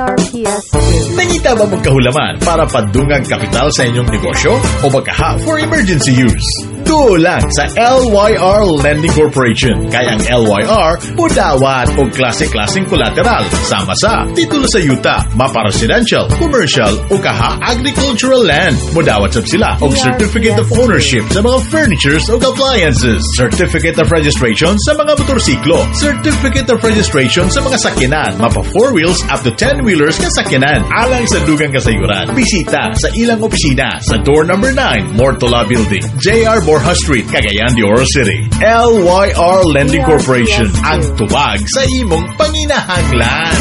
JRPS2. Nangita ba magkahulaman para padungang kapital sa inyong negosyo o magkaha for emergency use? Tuo lang sa LYR Lending Corporation. Kaya ang LYR, mudawat o klase-klaseng collateral. Sama sa titulo sa yuta, mapa residential, commercial o kaha agricultural land. Mudawat sab sila og certificate of ownership sa mga furnitures o appliances. Certificate of registration sa mga motorsiklo. Certificate of registration sa mga sakyanan. Mapa 4 wheels up to 10 wheelers ka sakyanan. Alang sa dugang kasayuran. Bisita sa ilang opisina sa door number 9, Mortola Building, JR Borja Street, Cagayan de Oro City. LYR Lending Corporation. Ang tuwag sa imong panginahanglan.